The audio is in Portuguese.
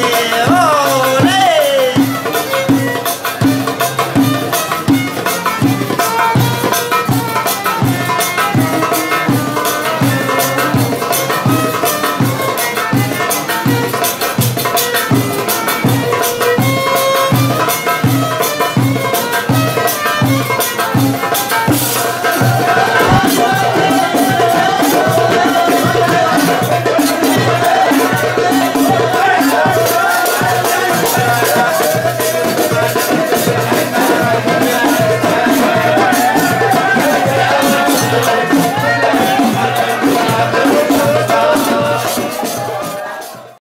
eu